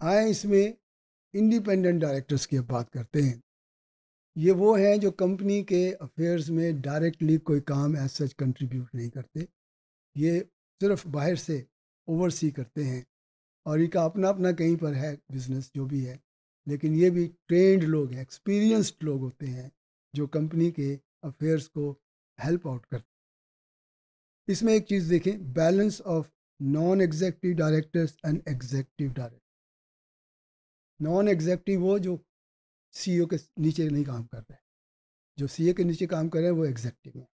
आए इसमें independent directors की अब बात करते हैं। ये वो हैं जो कंपनी के अफेयर्स में डायरेक्टली कोई काम एज सच कंट्रीब्यूट नहीं करते। ये सिर्फ़ बाहर से ओवरसी करते हैं और इनका अपना अपना कहीं पर है बिज़नेस जो भी है। लेकिन ये भी ट्रेंड लोग हैं एक्सपीरियंस्ड लोग होते हैं जो कंपनी के अफेयर्स को हेल्प आउट करते इसमें एक चीज़ देखें balance of non executive directors and executive director non executive वो जो सीईओ के नीचे नहीं काम कर रहे जो सीए के नीचे काम कर रहे हैं, वो एग्जेक्टिव हैं।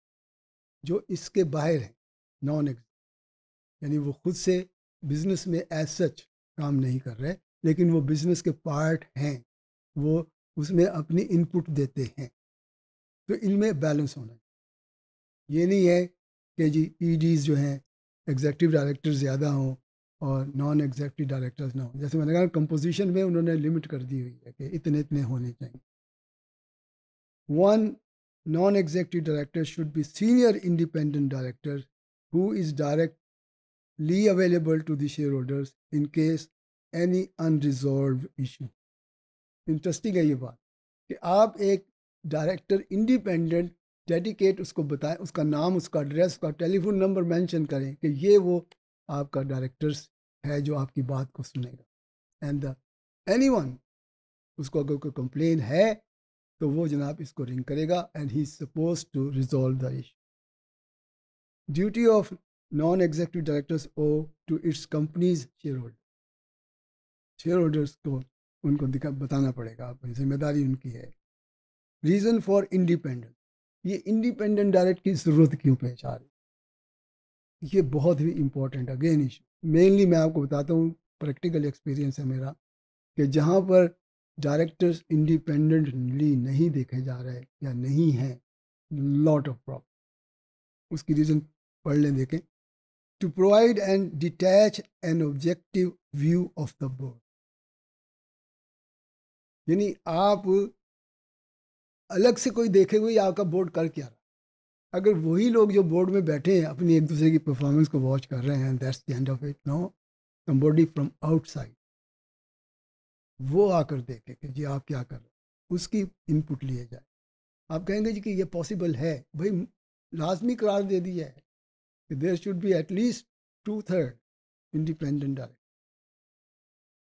जो इसके बाहर हैं नॉन एग्जेक्टिव यानी वो खुद से बिज़नेस में एज सच काम नहीं कर रहे, लेकिन वो बिज़नेस के पार्ट हैं। वो उसमें अपनी इनपुट देते हैं। तो इनमें बैलेंस होना चाहिए। ये नहीं है कि जी ई जो हैं एग्जेक्टिव डायरेक्टर ज़्यादा हों और नॉन एग्जैक्टिव डायरेक्टर्स ना हो। जैसे मैंने कहा कंपोजिशन में उन्होंने लिमिट कर दी हुई है कि इतने इतने होने चाहिए। One non executive director should be senior independent director who is directly available to the share holders in case any unresolved issue interesting है ये बात कि आप एक डायरेक्टर इंडिपेंडेंट डेडिकेट उसको बताएँ, उसका नाम, उसका एड्रेस उसका टेलीफोन नंबर मेंशन करें कि ये वो आपका डायरेक्टर्स है जो आपकी बात को सुनेगा। एंड एनी वन उसको अगर कोई कंप्लेन है तो वो जनाब इसको रिंग करेगा and he suppose to resolve the issue duty of non executive directors owe to its companies share holder share holders को उनको दिखा, बताना पड़ेगा अपनी ज़िम्मेदारी उनकी है। रीज़न फॉर इंडिपेंडेंट ये इंडिपेंडेंट डायरेक्ट की ज़रूरत क्यों रही ये बहुत ही इंपॉर्टेंट अगेन इशू मेनली मैं आपको बताता हूँ प्रैक्टिकल एक्सपीरियंस है मेरा, कि जहाँ पर डायरेक्टर्स इंडिपेंडेंटली नहीं देखे जा रहे या नहीं हैं लॉट ऑफ़ प्रॉब्लम उसकी रीज़न पढ़ लें, देखें। To provide and detach an objective view of the board यानी आप अलग से कोई देखे हुए आपका बोर्ड कर क्या रहा? अगर वही लोग जो बोर्ड में बैठे हैं, अपनी एक दूसरे की परफॉर्मेंस को वॉच कर रहे हैं that's the end of it no somebody from outside वो आकर देखे कि जी आप क्या कर रहे हैं। उसकी इनपुट लिए जाए। आप कहेंगे जी कि ये पॉसिबल है। भाई, लाजमी करार दे दिया है कि there should be atleast two third independent direct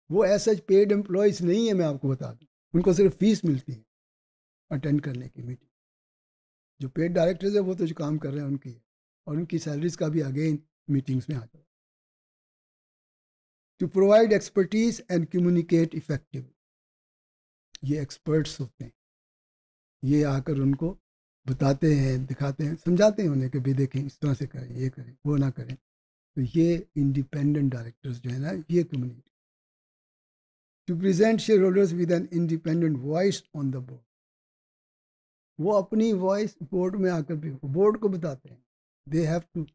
वो ऐसा पेड एम्प्लॉयज़ नहीं है, मैं आपको बता दूँ। उनको सिर्फ़ फ़ीस मिलती है अटेंड करने की मीटिंग जो पेड डायरेक्टर्स है, वो तो जो काम कर रहे हैं उनकी, और उनकी सैलरीज का भी अगेन मीटिंग्स में आता है। To provide expertise and communicate effective ये एक्सपर्ट्स होते हैं। ये आकर उनको बताते हैं, दिखाते हैं, समझाते हैं उन्हें कि भाई देखें, इस तरह से करें, ये करें, वो ना करें। तो ये इंडिपेंडेंट डायरेक्टर्स जो है ना, ये community to present share holders with an independent voice on the board वो अपनी वॉइस बोर्ड में आकर भी बोर्ड को बताते हैं। They have to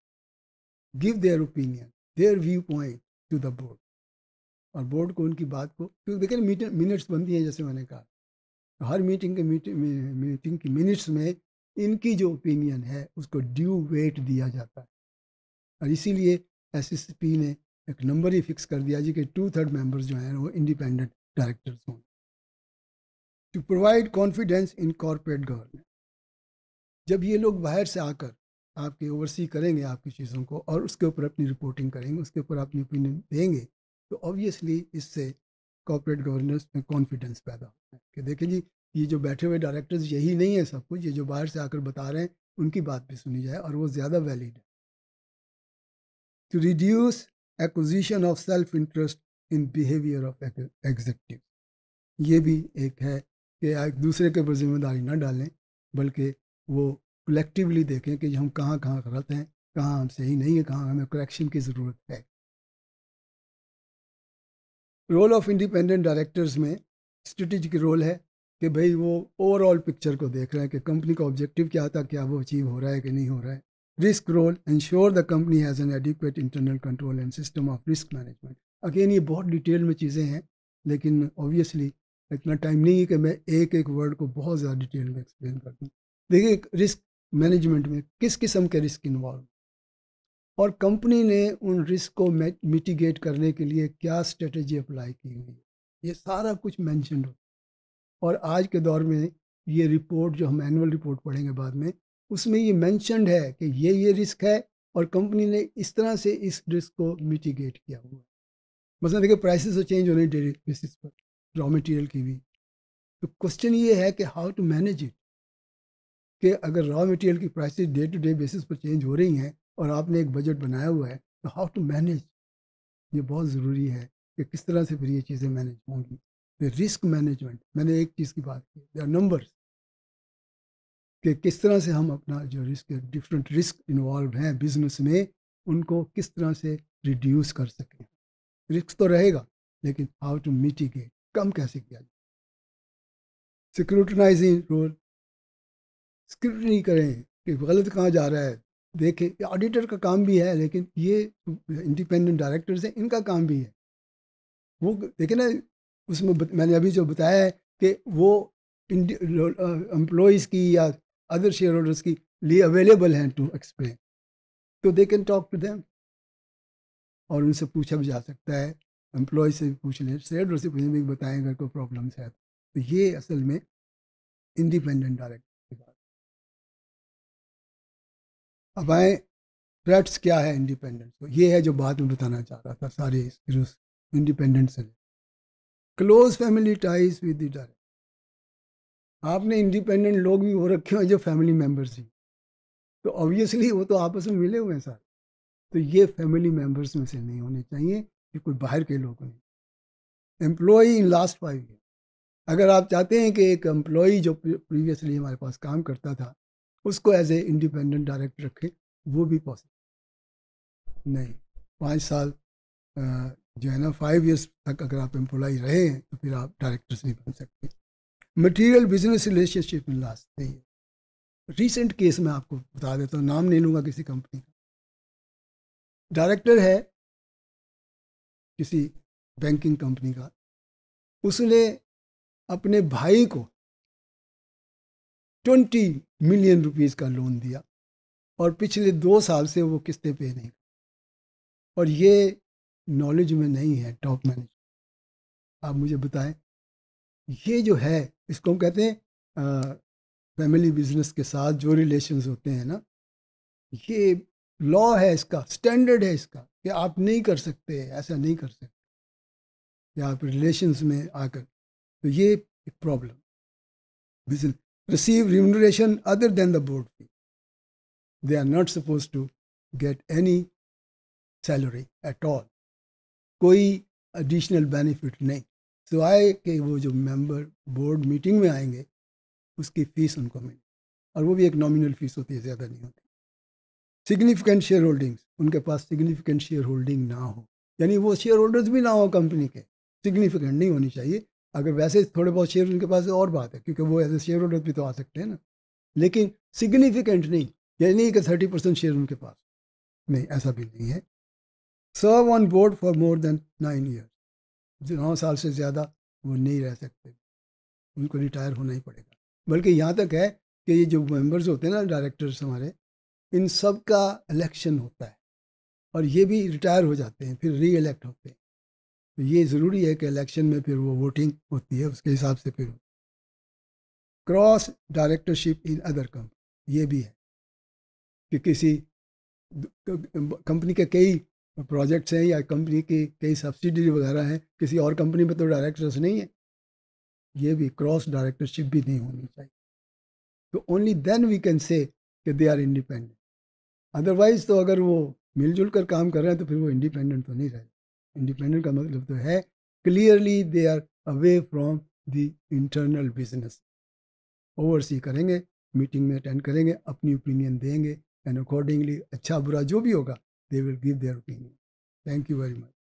give their opinion their view point to the board और बोर्ड को उनकी बात को, क्योंकि देखिए मीटिंग मिनट्स बनती हैं, जैसे मैंने कहा। तो हर मीटिंग के मीटिंग मीटिंग की मिनट्स में इनकी जो ओपिनियन है, उसको ड्यू वेट दिया जाता है। और इसीलिए एस एस पी ने एक नंबर ही फिक्स कर दिया जी कि टू थर्ड मेंबर्स जो हैं, वो इंडिपेंडेंट डायरेक्टर्स हों। To provide confidence in corporate governance जब ये लोग बाहर से आकर आपकी ओवरसी करेंगे आपकी चीज़ों को और उसके ऊपर अपनी रिपोर्टिंग करेंगे, उसके ऊपर अपनी ओपिनियन देंगे तो ऑब्वियसली इससे कॉरपोरेट गवर्नेंस में कॉन्फिडेंस पैदा होता है। कि देखें जी, ये जो बैठे हुए डायरेक्टर्स यही नहीं है सब कुछ, ये जो बाहर से आकर बता रहे हैं, उनकी बात भी सुनी जाए और वो ज़्यादा वैलिड है। To reduce acquisition of self interest in behaviour of executive ये भी एक है कि एक दूसरे के ऊपर ज़िम्मेदारी ना डालें, बल्कि वो कलेक्टिवली देखें कि हम कहाँ कहाँ गलत हैं, कहाँ हम सही नहीं है, कहाँ हमें करेक्शन की ज़रूरत है। रोल ऑफ़ इंडिपेंडेंट डायरेक्टर्स में स्ट्रेटेजिक रोल है कि भाई वो ओवरऑल पिक्चर को देख रहे हैं कि कंपनी का ऑब्जेक्टिव क्या था, क्या वो अचीव हो रहा है कि नहीं हो रहा है। Risk role ensure the company has an adequate internal control and system of risk management again ये बहुत डिटेल में चीज़ें हैं, लेकिन ऑब्वियसली इतना टाइम नहीं है कि मैं एक एक वर्ड को बहुत ज़्यादा डिटेल में एक्सप्लेन कर दूँ। देखिए रिस्क मैनेजमेंट में किस किस्म के रिस्क इन्वॉल्व और कंपनी ने उन रिस्क को मिटिगेट करने के लिए क्या स्ट्रेटजी अप्लाई की हुई है? ये सारा कुछ मैंशन हो। और आज के दौर में ये रिपोर्ट जो हम एनुअल रिपोर्ट पढ़ेंगे बाद में, उसमें ये मैंशनड है कि ये ये रिस्क है और कंपनी ने इस तरह से इस रिस्क को मिटिगेट किया हुआ है। मतलब देखिए प्राइसेस तो चेंज होने डेली बेसिस पर। रॉ मटेरियल की भी तो क्वेश्चन ये है कि हाउ टू मैनेज इट कि अगर रॉ मटेरियल की prices day to day basis पर चेंज हो रही हैं और आपने एक बजट बनाया हुआ है तो हाउ टू मैनेज ये बहुत ज़रूरी है कि किस तरह से फिर ये चीज़ें मैनेज होंगी। फिर रिस्क मैनेजमेंट मैंने एक चीज़ की बात की दे आर नंबर्स कि किस तरह से हम अपना जो रिस्क डिफरेंट रिस्क इन्वॉल्व हैं बिज़नेस में, उनको किस तरह से रिड्यूस कर सकें। रिस्क तो रहेगा, लेकिन हाउ टू मिटिगेट कम कैसे किया जाए? सिक्योरिटनाइजिंग रोल। स्क्रूटनी करें कि गलत कहाँ जा रहा है, देखें। ऑडिटर का काम भी है, लेकिन ये इंडिपेंडेंट डायरेक्टर्स हैं, इनका काम भी है। वो देखें ना, उसमें मैंने अभी जो बताया है कि वो एम्प्लॉयज़ की या अदर शेयर होल्डर्स की लिए अवेलेबल हैं टू एक्सप्लेन तो they can talk to them और उनसे पूछा भी जा सकता है। एम्प्लॉय से भी पूछ लें शेयर होल्डर से पूछने भी बताएँ अगर कोई प्रॉब्लम्स है तो। ये असल में इंडिपेंडेंट डायरेक्टर की बात अब आए थ्रेट्स क्या है इंडिपेंडेंस को ये है जो बात में बताना चाह रहा था सारे इंडिपेंडेंट से close family ties with the आपने इंडिपेंडेंट लोग भी हो रखे हैं जो फैमिली मेंबर्स हैं। तो ऑब्वियसली वो तो आपस में मिले हुए हैं सर। तो ये फैमिली मेंबर्स में से नहीं होने चाहिए। ये कोई बाहर के लोग नहीं। Employ in last five year अगर आप चाहते हैं कि एक एम्प्लॉय जो प्रीवियसली हमारे पास काम करता था, उसको एज ए इंडिपेंडेंट डायरेक्टर रखें, वो भी पॉसिबल नहीं, पाँच साल जो है ना फाइव ईयर्स तक अगर आप एम्प्लॉय रहे हैं तो फिर आप डायरेक्टर्स नहीं बन सकते। मटेरियल बिज़नेस रिलेशनशिप में लास्ट नहीं है रिसेंट केस में आपको बता देता हूँ, नाम नहीं लूँगा किसी कंपनी का। डायरेक्टर है किसी बैंकिंग कंपनी का, उसने अपने भाई को ट्वेंटी मिलियन रुपीस का लोन दिया और पिछले दो साल से वो किस्तें पे नहीं। और ये नॉलेज में नहीं है, टॉप मैनेजर। आप मुझे बताएँ, ये जो है, इसको हम कहते हैं फैमिली बिज़नेस के साथ जो रिलेशंस होते हैं ना, ये लॉ है इसका, स्टैंडर्ड है इसका कि आप नहीं कर सकते, ऐसा नहीं कर सकते। या आप रिलेशंस में आकर तो ये एक problem. Business receive remuneration other than the board fee they are not suppose to get any salary at all कोई एडिशनल बेनिफिट नहीं। सिवाय कि वो जो मेंबर बोर्ड मीटिंग में आएँगे, उसकी फ़ीस उनको मिले। और वो भी एक नॉमिनल फ़ीस होती है, ज़्यादा नहीं होती। सिग्निफिकेंट शेयर होल्डिंग्स उनके पास सिग्निफिकेंट शेयर होल्डिंग ना हो। यानी वो शेयर होल्डर्स भी ना हो कंपनी के। सिग्निफिकेंट नहीं होनी चाहिए। अगर वैसे थोड़े बहुत शेयर उनके पास, और बात है, क्योंकि वो एज ए शेयर होल्डर भी तो आ सकते हैं ना। लेकिन सिग्निफिकेंट नहीं, यानी नहीं कि थर्टी परसेंट शेयर उनके पास। नहीं, ऐसा भी नहीं है। Serve on board for more than nine year नौ साल से ज़्यादा वो नहीं रह सकते। उनको रिटायर होना ही पड़ेगा। बल्कि यहाँ तक है कि ये जो मेंबर्स होते हैं ना डायरेक्टर्स हमारे इन सब का इलेक्शन होता है। और ये भी रिटायर हो जाते हैं, फिर री इलेक्ट होते हैं। तो ये ज़रूरी है कि इलेक्शन में फिर वो वोटिंग होती है, उसके हिसाब से फिर cross directorship in other company ये भी है। कि किसी कंपनी के कई प्रोजेक्ट्स हैं या कंपनी की कई सब्सिडी वगैरह हैं, किसी और कंपनी में तो डायरेक्टर्स नहीं है। ये भी क्रॉस डायरेक्टरशिप भी नहीं होनी चाहिए। तो only then we can say they are independent otherwise तो अगर वो मिलजुल कर काम कर रहे हैं तो फिर वो इंडिपेंडेंट तो नहीं रहे। इंडिपेंडेंट का मतलब तो है clearly they are away from the internal business oversee करेंगे मीटिंग में अटेंड करेंगे, अपनी ओपिनियन देंगे एंड अकॉर्डिंगली अच्छा बुरा जो भी होगा they will give their opinion thank you very much.